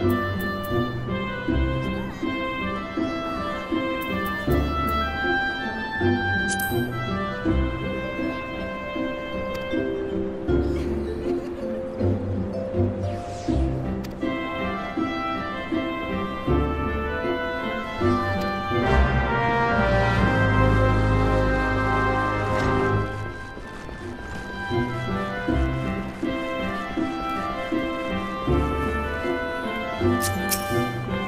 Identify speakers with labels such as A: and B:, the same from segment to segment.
A: Thank you. Thank you.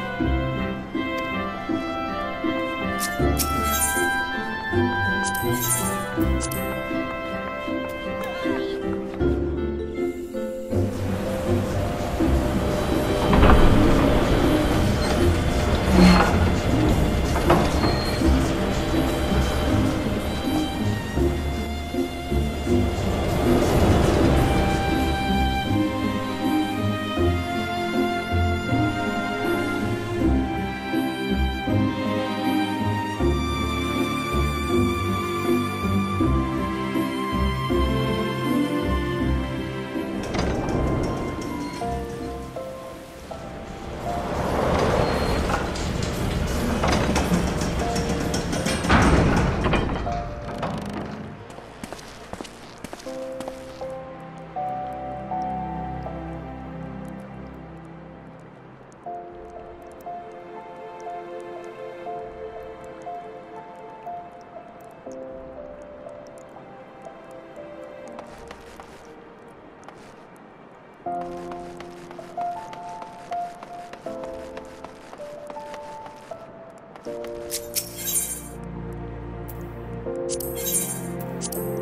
A: Thank you.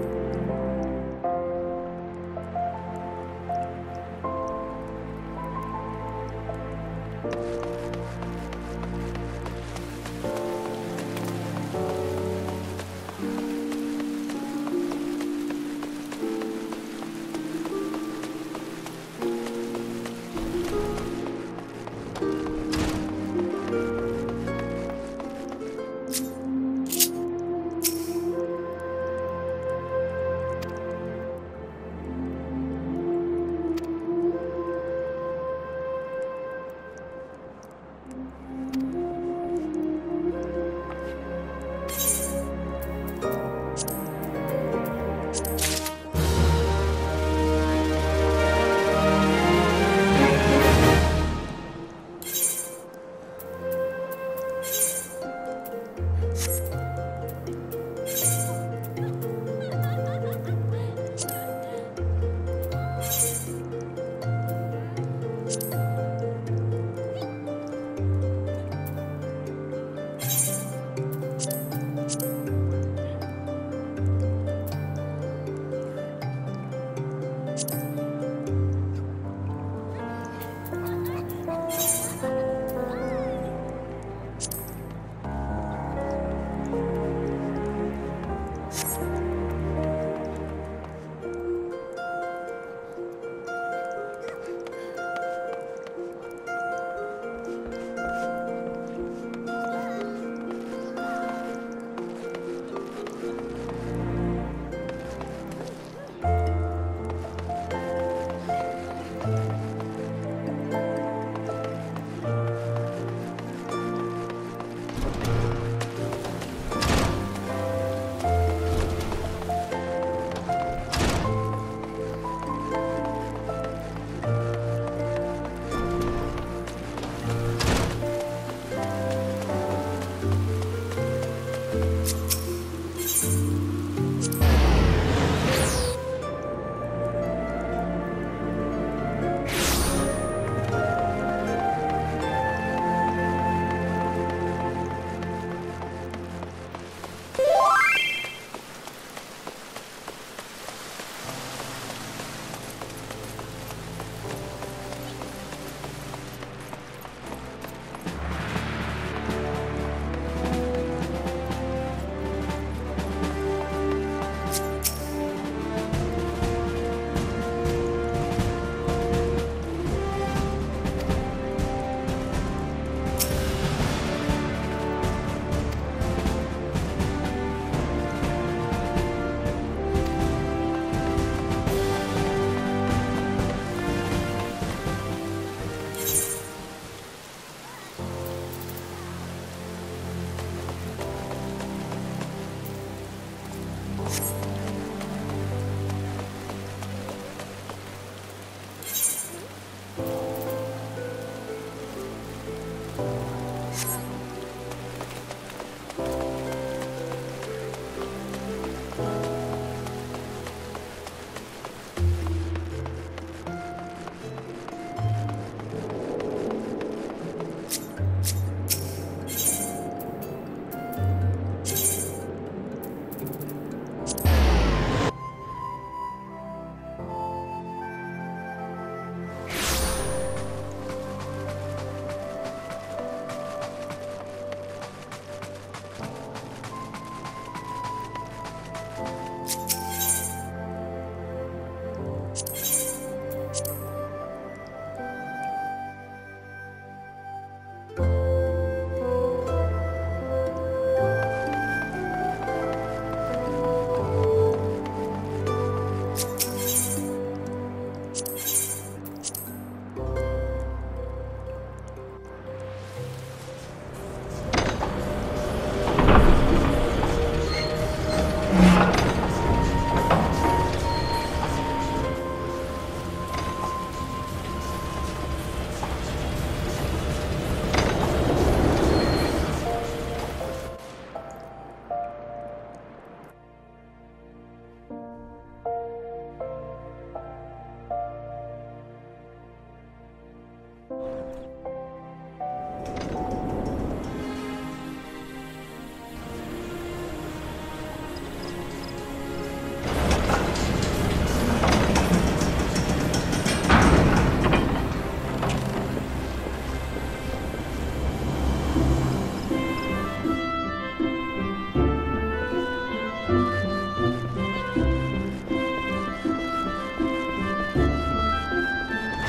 A: Thanks.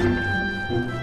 A: Thank you.